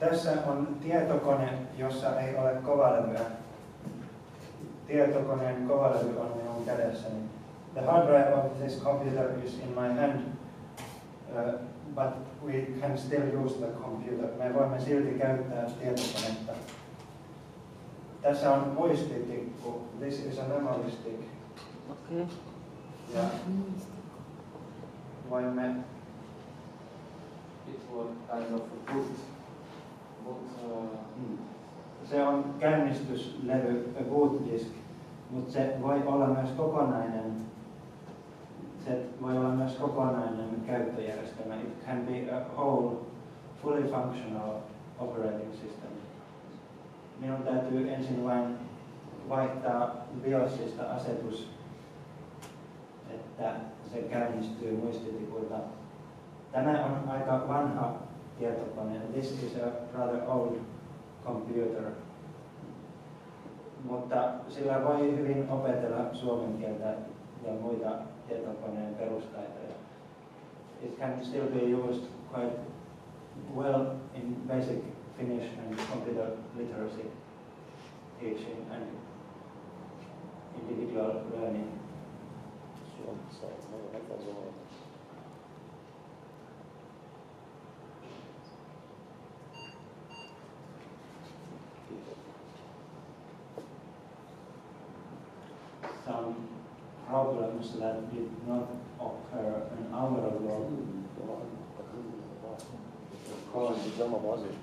Tässä on tietokone, jossa ei ole kovalevyä. Tietokoneen kovalevy on minun kädessäni. The hard drive of this computer is in my hand, uh, but we can still use the computer. Me voimme silti käyttää tietokonetta. Tässä on muistitikku. This is a memory stick. Okei. Okay. Ja voimme It was kind of uh, Se on käynnistyslevy, boot disk, mutta se voi olla myös kokonainen, se voi olla myös kokonainen käyttöjärjestelmä. It can be a whole, fully functional operating system. Minun täytyy ensin vain vaihtaa BIOSista asetus, että se käynnistyy muistitikuilta. Tämä on aika vanha tietokone. This is a rather old computer. Mutta sillä voi hyvin opetella suomen kieltä ja muita tietokoneen perustaitoja. It can still be used quite well in basic Finnish and computer literacy teaching and individual learning. Suomessa on aika suomi. Some problems that did not occur an hour ago Koodi sama masin.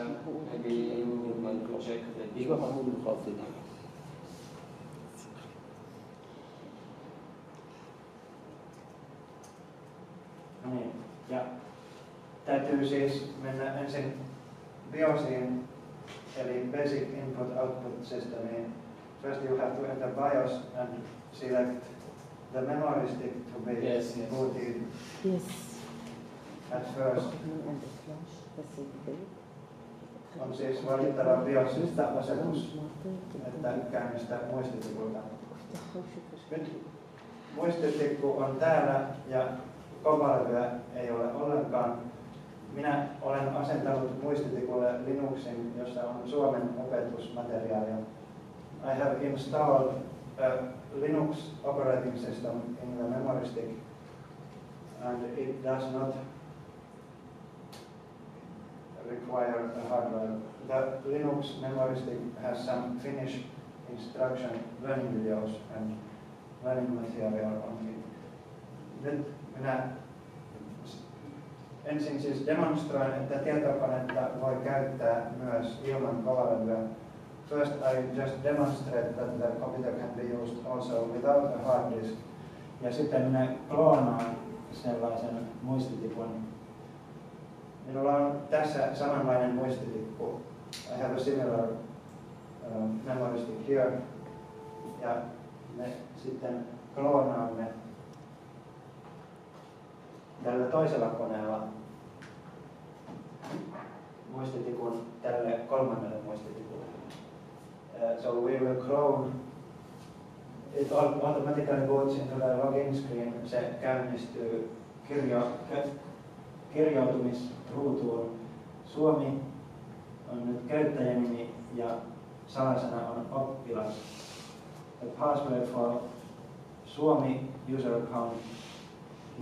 um, maybe you would like to check the Iga hull kahtedi. No niin, ja täytyy siis mennä ensin BIOSiin, eli Basic Input Output Systemiin. First you have to enter BIOS and select the memory stick to be Yes, yes. booted Yes. at first. And the flash facility. On siis valittava BIOSista asetus, että käynnistää muistitikulta. Nyt muistitikku on täällä ja kovalevyä ei ole ollenkaan. Minä olen asentanut muistitikulle Linuxin, jossa on Suomen opetusmateriaalia. I have installed a Linux operating system in the memory stick and it does not require a hard drive. The Linux memory stick has some Finnish instruction learning videos and learning material on it. Nyt minä ensin siis demonstroin, että tietokonetta voi käyttää myös ilman kovalevyä. First I just demonstrate that the computer can be used also without a hard disk. Ja sitten minä kloonaan sellaisen muistitikun. Minulla on tässä samanlainen muistitikku. I have a similar um, memory stick here. Ja me sitten kloonaamme tällä toisella koneella muistitikun tälle kolmannelle muistitikulle. So we will clone it au- automatically boots into the login screen. Se käynnistyy kirjo, kirjautumisruutuun. Suomi on nyt käyttäjänimi ja salasana on oppilas. The password for Suomi user account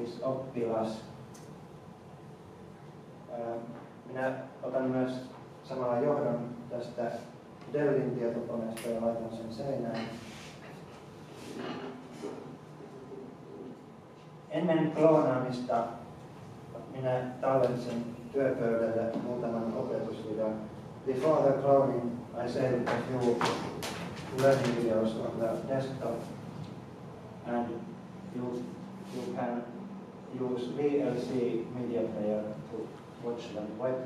is oppilas. Ää, Minä otan myös samalla johdon tästä Dellin tietokoneesta ja laitan sen seinään. Ennen kloonaamista minä tallensin työpöydälle muutaman opetusvideon. Before the cloning, I saved a few learning videos on the desktop and you, you can use VLC media player to watch them. Voit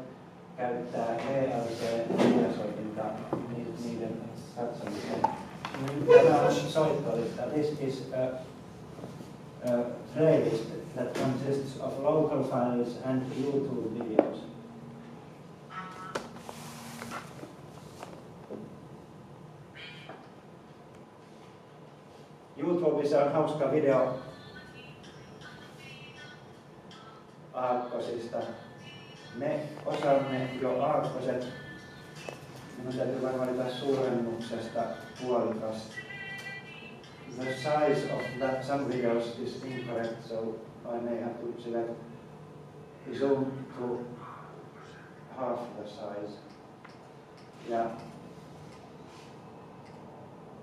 käyttää VLC-mediasoitinta ni- niiden katsamiseen. Tämä on soittolista. This is a, a playlist that consists of local files and YouTube videos. YouTubessa on hauska video aakkosista. Me osaamme jo aakkoset. Minun täytyy vain valita suurennuksesta puolikas. The size of that some videos is incorrect, so I may have to select zoom to half the size. Ja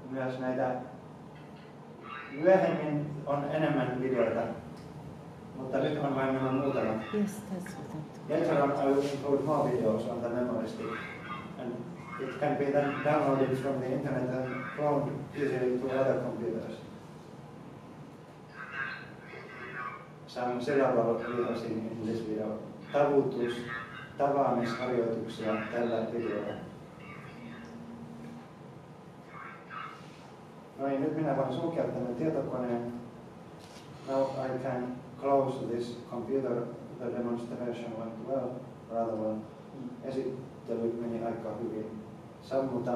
myös näitä myöhemmin on enemmän videoita, mutta nyt on vain nämä muutamat. Yes, that's what I'm Later on I will include more videos on the memory stick and it can be then downloaded from the internet and cloned easily to other computers. Some syllable rehearsing in this video. Tavutus, tavaamisharjoituksia tällä videolla. No niin, nyt minä voin sulkea tämän tietokoneen. Now I can close this computer. The demonstration went well, rather well. Esittely meni aika hyvin. Sammuta.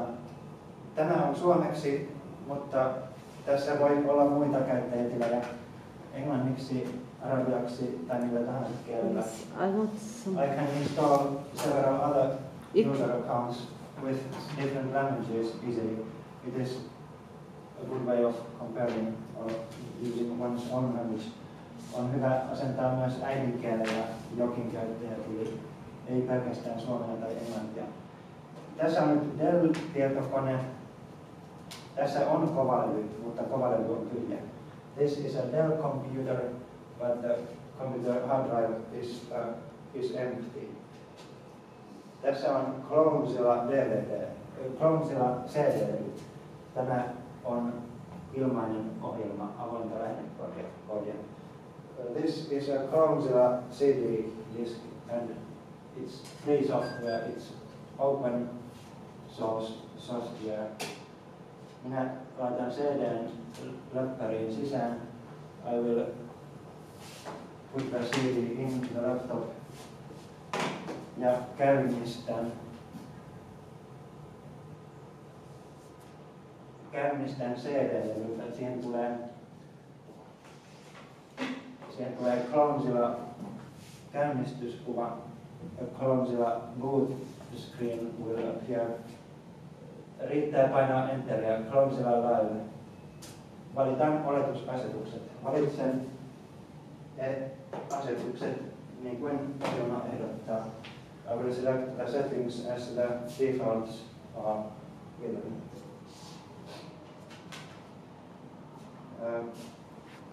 Tämä on suomeksi, mutta tässä voi olla muita käyttäjätilejä englanniksi, arabiaksi tai millä tahansa kielellä. I can install several other user accounts with different languages easily. It is a good way of comparing or using one's own language. On hyvä asentaa myös äidinkielen ja jokin käyttäjätili, ei pelkästään suomea tai englantia. Tässä on nyt Dell-tietokone. Tässä on kovalevy, mutta kovalevy on tyhjä. This is a Dell computer, but the computer hard drive is, uh, is empty. Tässä on Chromesilla DVD, äh, Chromesilla CD. Tämä on ilmainen ohjelma avointa lähdekoodia. This is a Chromesilla CD disk and it's free software, it's open source software. Minä laitan CDn läppäriin sisään. I will put the CD in the laptop ja käynnistän. Käynnistän CD-levyn, siihen tulee, siihen tulee Chromesilla käynnistyskuva. A Chromesilla boot screen will appear. Riittää painaa enteriä Chromesilla live. Valitaan oletusasetukset. Valitsen e- asetukset niin kuin Ilma ehdottaa. I will select the settings as the defaults are given. Ö,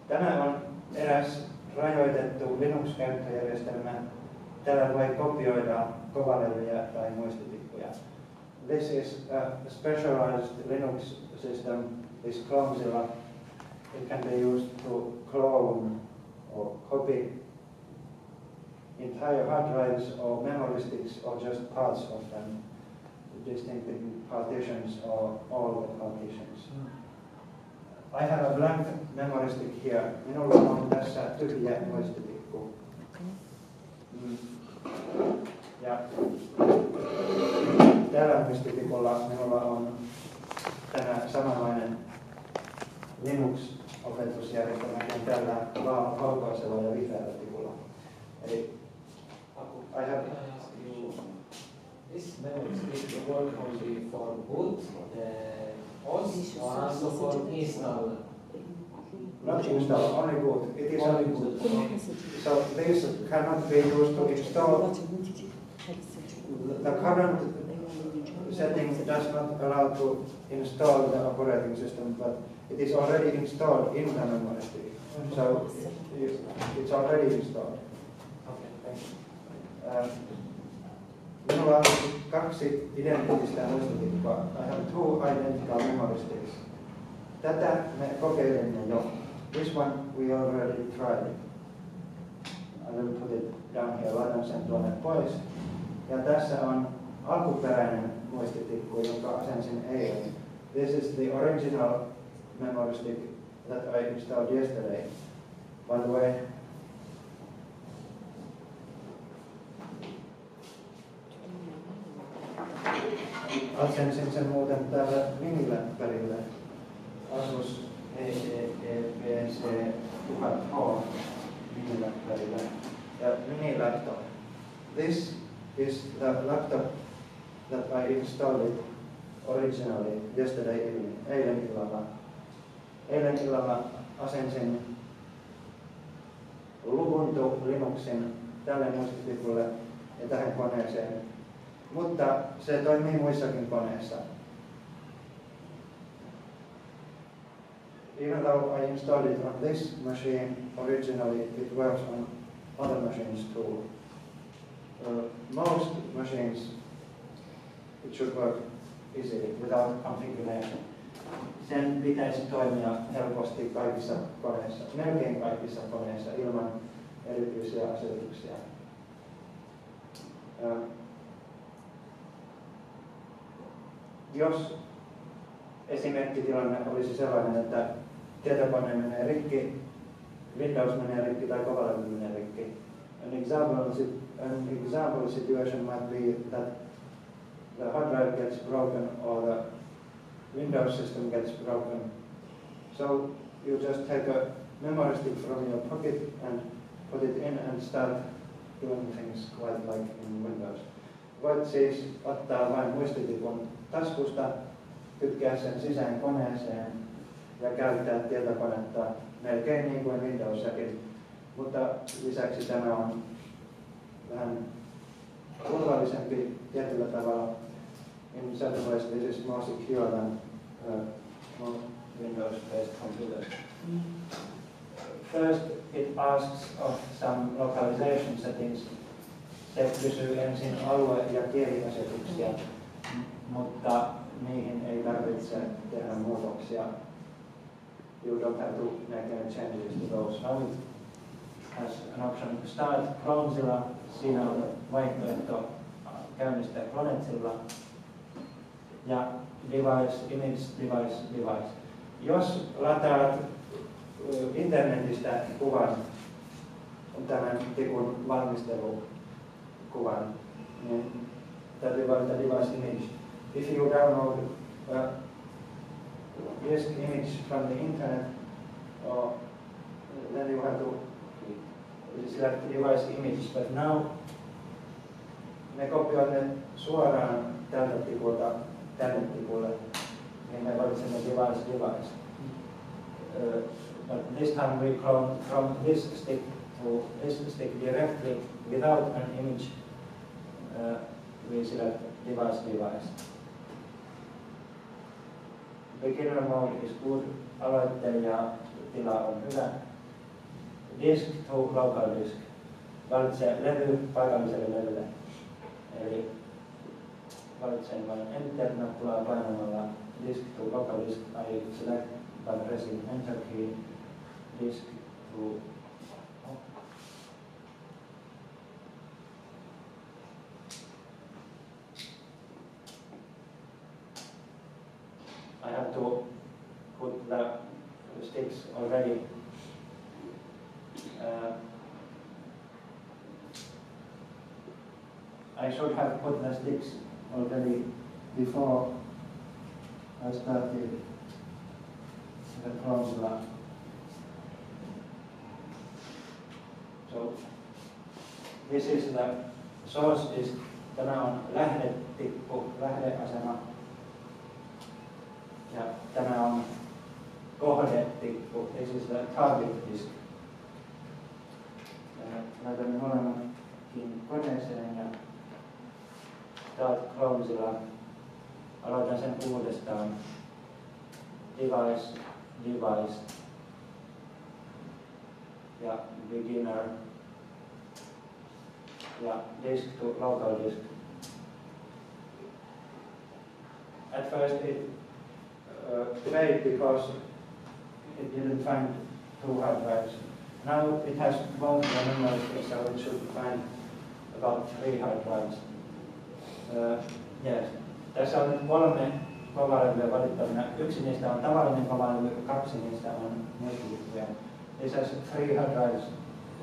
Tämä on eräs rajoitettu Linux-käyttöjärjestelmä. Tällä voi kopioida kovalevyjä tai muistitikkuja. This is a specialized Linux system, this Chromezilla. It can be used to clone or copy entire hard drives or memory sticks or just parts of them, distinct partitions or all the partitions. Hmm. I have a blank memory stick here. Minulla on tässä tyhjä muistitikku. Mm. Ja tällä muistitikulla minulla on tämä samanlainen Linux-opetusjärjestelmä kuin tällä va- valkoisella ja vihreällä tikulla. Eli I have this memory stick work only for boot the OS or also for install? not install, only boot. It is Only boot. So this cannot be used to install. The current setting does not allow to install the operating system, but it is already installed in the memory. So it's already installed. Okay, thank you. Minulla on kaksi identtistä muistitikkoa. I have two identical memory sticks. Tätä me kokeilimme jo. This one we already tried. I will put it down here. Laitan sen tuonne pois. Ja tässä on alkuperäinen muistitikku, jonka asensin eilen. This is the original memory stick that I installed yesterday. By the way, asensin sen muuten täällä miniläppärille Asus EEPC 1000H miniläppärillä ja minilaptop. This is the laptop that I installed originally yesterday evening, eilen illalla. Eilen illalla asensin Ubuntu Linuxin tälle muistitikkulle ja tähän koneeseen. Mutta se toimii muissakin koneissa. Even though I installed it on this machine originally, it works on other machines too. Uh, most machines, it should work easily without configuration. Sen pitäisi toimia helposti kaikissa koneissa, melkein kaikissa koneissa ilman erityisiä asetuksia. Uh, jos esimerkkitilanne olisi sellainen, että tietokone menee rikki, Windows menee rikki tai kovalevy menee rikki. An example, an example situation might be that the hard drive gets broken or the Windows system gets broken. So you just take a memory stick from your pocket and put it in and start doing things quite like in Windows. Voit siis ottaa vain muistitikun taskusta, kytkeä sen sisään koneeseen ja käyttää tietokonetta melkein niin kuin Windowssakin. Mutta lisäksi tämä on vähän turvallisempi tietyllä tavalla. In certain ways this is more secure than uh, Windows-based computers. First it asks of some localization settings. Se kysyy ensin alue- ja kieliasetuksia, mutta niihin ei tarvitse tehdä muutoksia. You don't have to make any changes to those. Now it has an option start Chromezilla. Siinä on vaihtoehto käynnistää Clonezilla. Ja device, image, device, device. Jos lataat internetistä kuvan, tämän tikun valmistelukuvan, niin täytyy valita device image. If you download a disk image from the internet, or then you have to select device image, but now me kopioimme ne suoraan tältä tikulta tänne tikulle, niin me valitsemme device device. Uh, but this time we clone from this stick to this stick directly without an image. Uh, we select device device. Good. Aloittelija tila on hyvä. Disk to local disk. Valitse levy paikalliselle levylle. Eli valitsen vain Enter-nappulaa painamalla disk to local disk. I select by pressing Enter key disk to already. Uh, I should have put the sticks already before I started the Chromesla. So this is the source disk. Tämä on lähdetikku, lähdeasema. Ja tämä on kohdetikku, this is the target disk. Laitamme molemmatkin koneeseen ja Start Chromesilla. Aloitan sen uudestaan. Device, device. Ja beginner. Ja disk to local disk. At first it uh, failed because it didn't find two hard drives. Now it has both the memory so it should find about three hard drives. Uh, yes. Tässä on kolme kovalevyä valittavana. Yksi niistä on tavallinen kovalevy, kaksi niistä on muistilippuja. This has three hard drives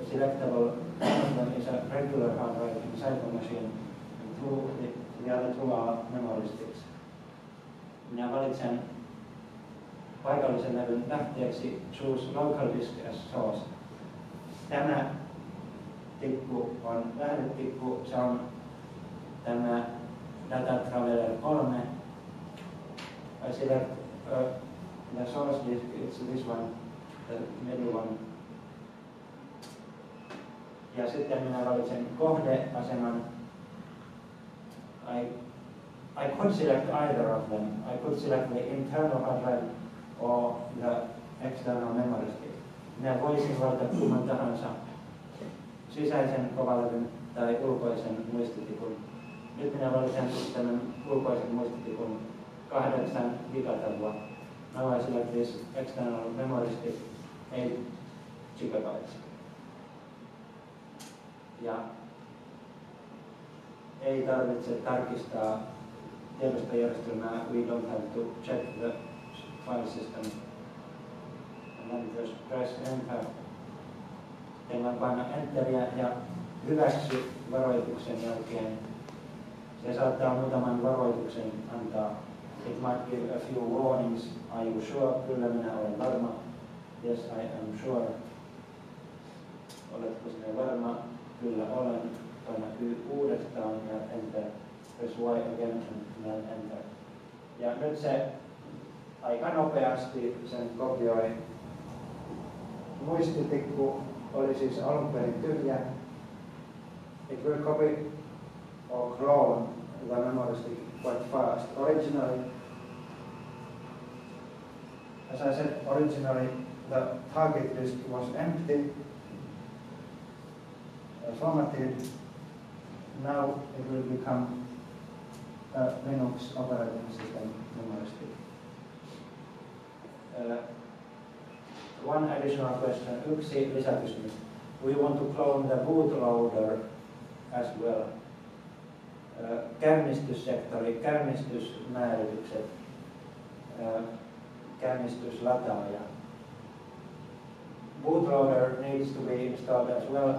selectable. One of them is a regular hard drive inside the machine. And two, the, the other two are memory sticks. Minä valitsen paikallisen levyn lähteeksi choose local disk as source. Tämä tikku on lähdetikku, se on tämä Data Traveler 3. I select uh, the source disk, it's this one, the middle one. Ja sitten minä valitsen kohdeaseman. I, I could select either of them. I could select the internal hard drive or the external memory stick. Minä voisin valita kumman tahansa sisäisen kovalevyn tai ulkoisen muistitikun. Nyt minä valitsen tämän ulkoisen muistitikun 8 gigatavua. Now I select this external memory stick 8 gigabytes. Ja ei tarvitse tarkistaa tiedostojärjestelmää. We don't have to check the file system. And then just press enter. Sitten paina enteriä ja hyväksy varoituksen jälkeen. Se saattaa muutaman varoituksen antaa. It might give a few warnings. Are you sure? Kyllä minä olen varma. Yes, I am sure. Oletko sinä varma? Kyllä olen. Paina Y uudestaan ja enter. Press Y again and then enter. Ja nyt se aika nopeasti sen kopioi. Muistitikku oli siis alun perin tyhjä. It will copy or clone the memory stick quite fast. Originally, as I said, originally the target disk was empty, uh, formatted. Now it will become a Linux operating system memory stick. Uh, one additional question, yksi lisäkysymys. We want to clone the bootloader as well. Ö, Käynnistyssektori, käynnistysmääritykset, ö, käynnistyslataaja. Bootloader needs to be installed as well,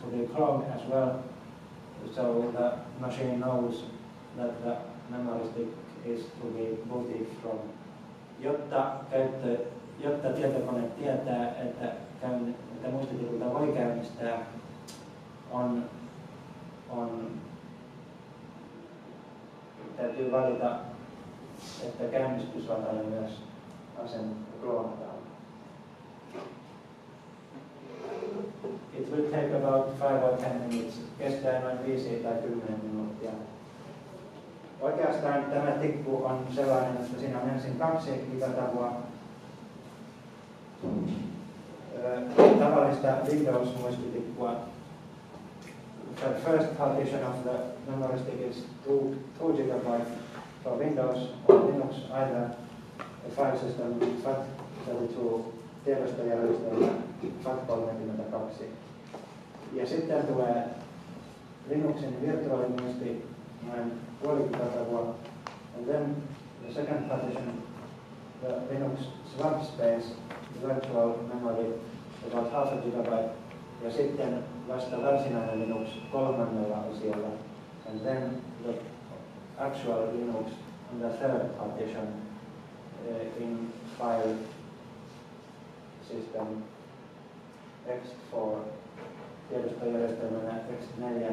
to be cloned as well, so the machine knows that the memory stick is to be booted from. Jotta, käyttö, jotta tietokone tietää, että, että muistitikulta voi käynnistää, on, on täytyy valita, että käynnistyslataaja myös asen kloonataan. It will take about 5 or 10 minutes, kestää noin 5 tai 10 minuuttia. Oikeastaan tämä tikku on sellainen, että siinä on ensin kaksi gigatavua Ö, tavallista Windows-muistitikkua. The first partition of the memory stick is 2 gigabyte for Windows or Linux, either the file system FAT32 tiedostojärjestelmä FAT32. Ja sitten tulee Linuxin virtuaalimuisti noin puoli gigatavua. And then the second partition, the Linux swap space, virtual memory, about half a gigabyte. Ja sitten vasta varsinainen Linux kolmannella osiolla. And then the actual Linux on the third partition uh, in file system X4 tiedostojärjestelmänä X4,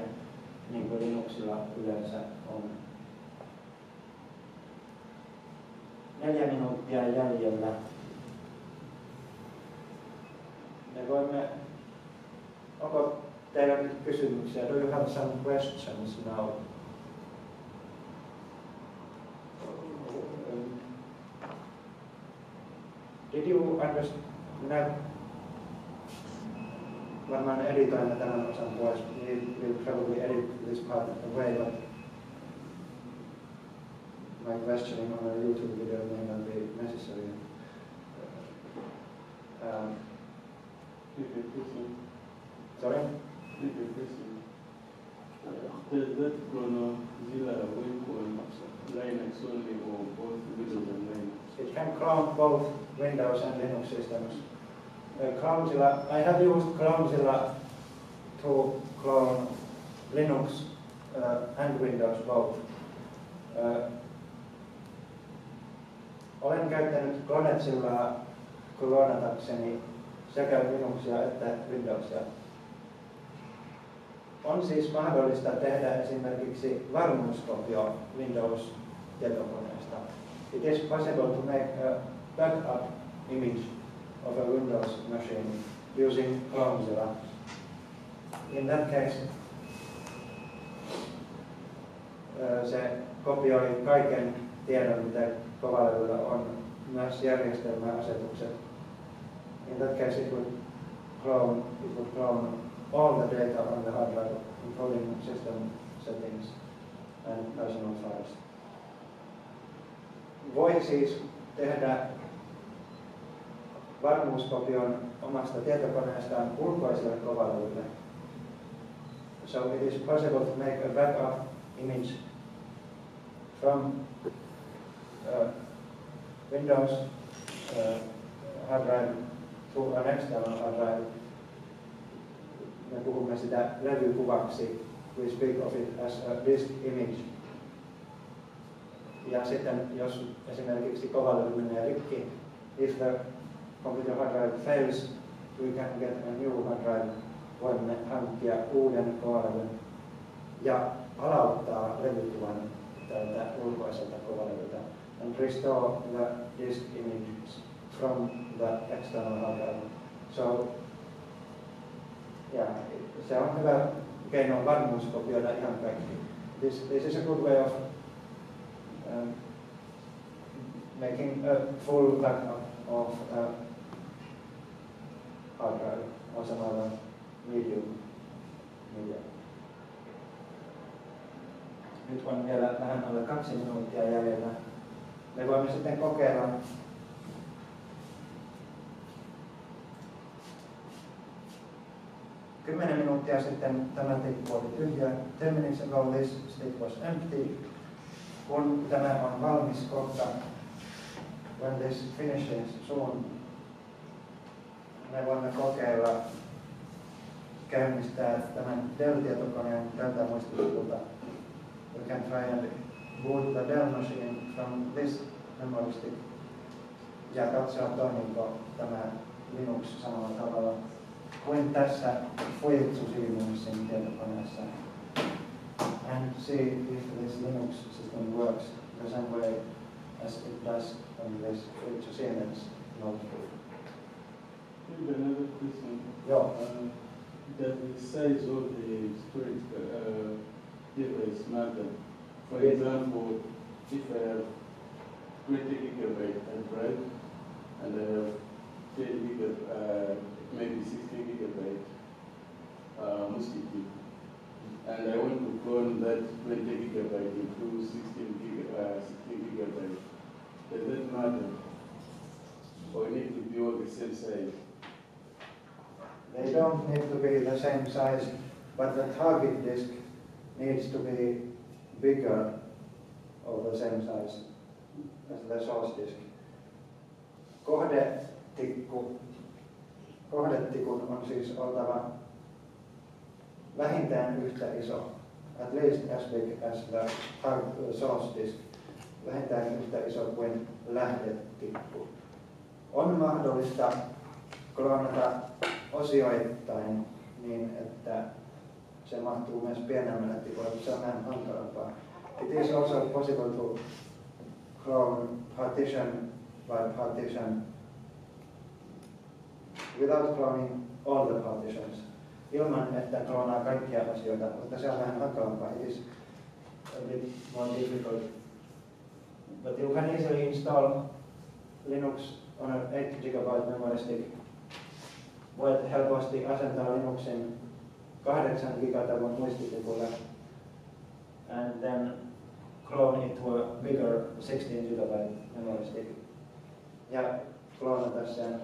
niin kuin Linuxilla yleensä on. Neljä minuuttia jäljellä. Me voimme, onko teillä nyt kysymyksiä? Do you have some questions now? Did you understand? Minä varmaan editoimme tämän osan pois. We will probably edit this part away, but my questioning on a YouTube video may not be necessary. Um, sorry? Chronozilla work on Linux only or both Windows and Linux? It can clone both Windows and Linux systems. Clonezilla, I have used Clonezilla to clone Linux uh, and Windows both. Uh, Olen käyttänyt Clonetsilla kloonatakseni sekä Linuxia että Windowsia. On siis mahdollista tehdä esimerkiksi varmuuskopio Windows-tietokoneesta. It is possible to make a backup image of a Windows machine using Clonezilla. In that case, se kopioi kaiken tiedon, mitä kovalevyllä on, myös järjestelmäasetukset. In that case, it would clone, it would clone all the data on the hard drive, including system settings and personal files. Voi siis tehdä varmuuskopion omasta tietokoneestaan ulkoiselle kovalevylle. So it is possible to make a backup image from uh, Windows uh, hard drive to an external hard drive. Me puhumme sitä levykuvaksi. We speak of it as a disk image. Ja sitten jos esimerkiksi kovalevy menee rikki, if the computer hard drive fails, we can get a new hard drive. Voimme hankkia uuden kovalevyn ja palauttaa levykuvan tältä ulkoiselta kovalevyltä and restore the disk images from the external hard drive. So, yeah, se on hyvä keino varmuuskopioida ihan kaikki. This, this is a good way of um, making a full backup of a hard or some other medium media. Nyt on vielä vähän alle kaksi minuuttia jäljellä. Me voimme sitten kokeilla Kymmenen minuuttia sitten tämä tikku oli tyhjä. Ten minutes ago this stick was empty. Kun tämä on valmis kohta, when this finishes soon, me voimme kokeilla käynnistää tämän Dell-tietokoneen tältä muistilukulta. We can try and boot the Dell machine from this memory stick ja katsoa toimiiko tämä Linux samalla tavalla kuin tässä Fujitsu Siemens tietokoneessa and see if this Linux system works the same way as it does on this Fujitsu Siemens notebook. Maybe another question. Joo. Uh, does the size of the storage uh, device matter? For Yes. example, if I have 20 gigabyte hard drive and I have 10 gigabyte, uh, maybe 60 gigabyte uh, Mosquito, and I want to clone that 20 gigabyte into 16 giga, uh, 16 gigabyte, does that matter? Or need to be all the same size? They don't need to be the same size, but the target disk needs to be bigger or the same size as the source disk. Kohdetikku, kohdetikun on siis oltava vähintään yhtä iso, at least as big as the source disk, vähintään yhtä iso kuin lähdetikku. On mahdollista kloonata osioittain niin, että se mahtuu myös pienemmälle tikoille, se on vähän hankalampaa. It is also possible to clone partition by partition without cloning all the partitions, ilman että kloonaa kaikkia asioita, mutta se on vähän hankalampaa. It is a bit more difficult. But you can easily install Linux on an 8 GB memory stick voit helposti asentaa Linuxin 8 gigatavun muistitikulle and then clone it to a bigger 16 gigabyte memory stick ja kloonata sen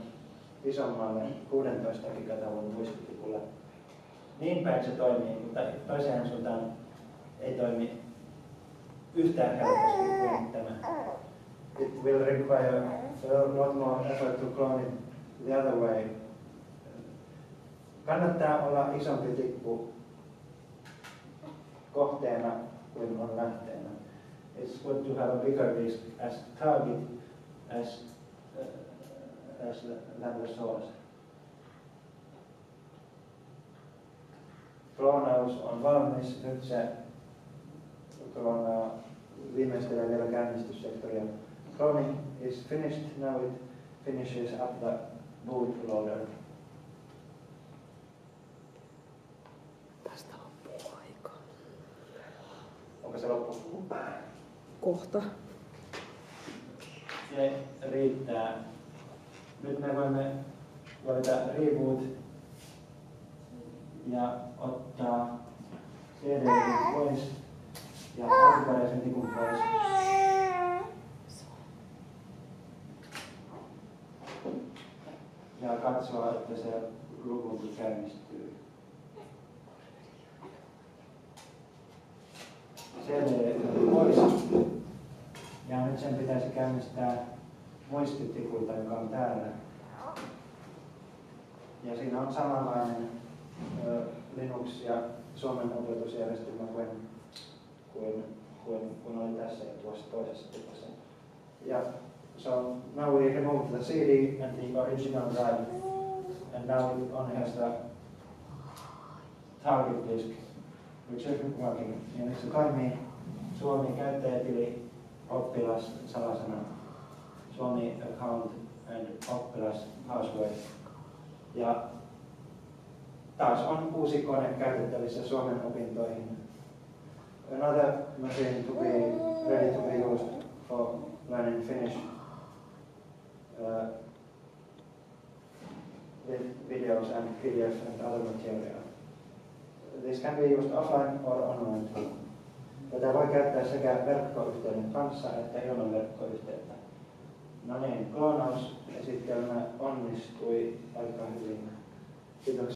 isommalle 16 gigatavun muistitikulle. Niin päin se toimii, mutta toiseen suuntaan ei toimi yhtään helposti kuin tämä. It will require a lot more effort to clone it the other way Kannattaa olla isompi tikku kohteena kuin on lähteenä. It's good to have a bigger disk as target as, uh, as than the source. Kloonaus on valmis, nyt se kloonaa viimeistelee vielä käynnistyssektoria. Cloning is finished, now it finishes up the bootloader. Tästä loppuu aika. Onko se loppu? Kohta. Se riittää. Nyt me voimme valita reboot ja ottaa CD pois ja alkuperäisen tikun pois. Ja katsoa, että se luku käynnistyy. CD pois. Ja nyt sen pitäisi käynnistää muistitikuilta, joka on täällä. Ja siinä on samanlainen Linux ja Suomen opetusjärjestelmä kuin, kuin, kuin, kuin oli tässä ja tuossa toisessa tikussa. Ja so now we remove the CD and the original drive and now it only has the target disk working. Ja nyt se toimii Suomi käyttäjätili oppilas salasana, Suomi account and oppilas password. Ja taas on uusi kone käytettävissä Suomen opintoihin. Another machine to be ready to be used for learning Finnish uh, videos and PDFs and other material. This can be used offline or online. Tätä voi käyttää sekä verkkoyhteyden kanssa että ilman verkkoyhteyttä. No niin, kloonausesitelmä onnistui aika hyvin. Kiitoksia.